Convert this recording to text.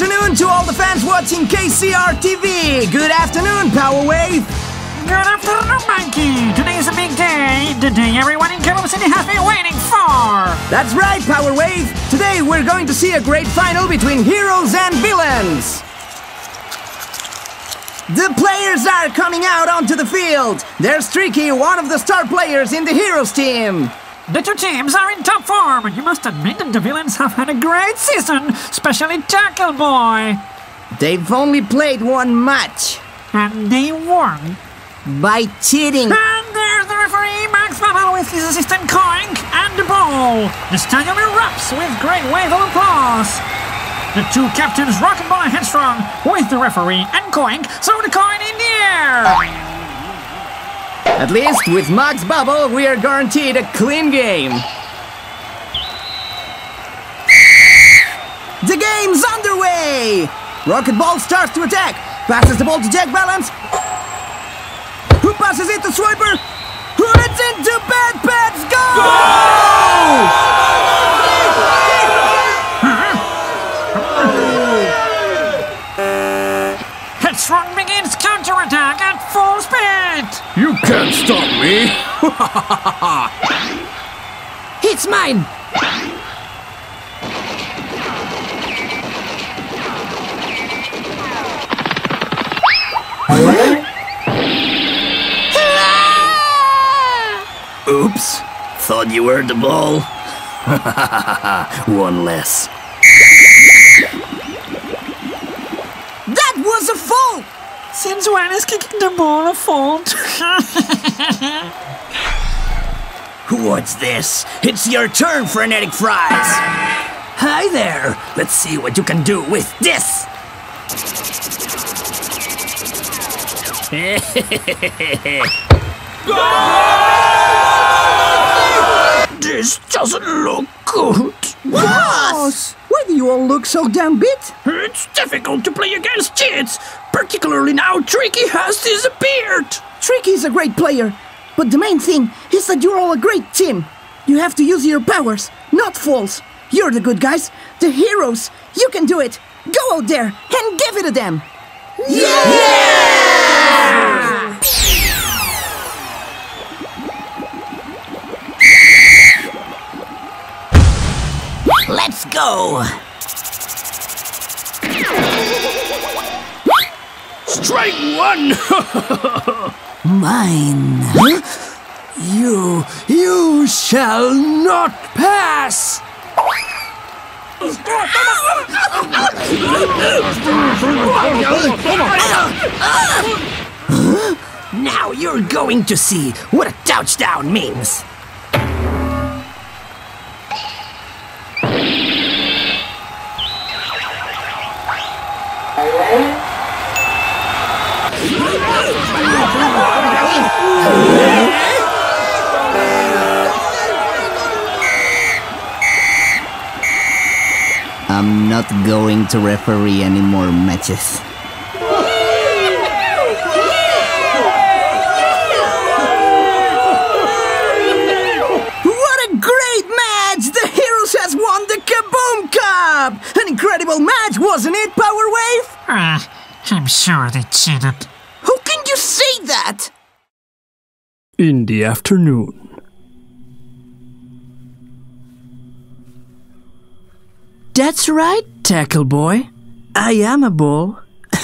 afternoon to all the fans watching KCR TV. Good afternoon, Power Wave. Good afternoon, Mikey. Today is a big day. The day everyone in Kansas City has been waiting for. That's right, Power Wave. Today we're going to see a great final between heroes and villains. The players are coming out onto the field. There's Tricky, one of the star players in the heroes team. The two teams are in top form, must admit that the villains have had a great season, especially Tackle Boy. They've only played one match And they won. by cheating. And there's the referee, Max Battle, with his assistant Coink and the ball. The stadium erupts with great wave of applause. The two captains Rocket Ball and headstrong with the referee and Coink throw the coin in the air. At least with Max Bubble, we are guaranteed a clean game. The game's underway! Rocket Ball starts to attack, passes the ball to Jack Balance. Who passes it to Swiper? Who hits into Bad Pets? Go! Headstrong begins counterattack at full speed. You can't stop me! It's mine! Thought you were the ball. One less. That was a fault! Since when is kicking the ball a fault? What's this? It's your turn, Frenetic Fries! Hi there! Let's see what you can do with this! this doesn't look good. Boss! Why do you all look so damn bit? It's difficult to play against cheats, particularly now Tricky has disappeared. Tricky's a great player, but the main thing is that you're all a great team. You have to use your powers, not falls. You're the good guys, the heroes. You can do it. Go out there and give it to them. Let's go! Strike one! Mine. you, you shall not pass! Now you're going to see what a touchdown means. I'm not going to referee any more matches. What a great match! The Heroes has won the Kaboom Cup! An incredible match, wasn't it, Power Wave? Ah, I'm sure they cheated. How can you say that? In the afternoon. That's right, Tackle Boy. I am a ball.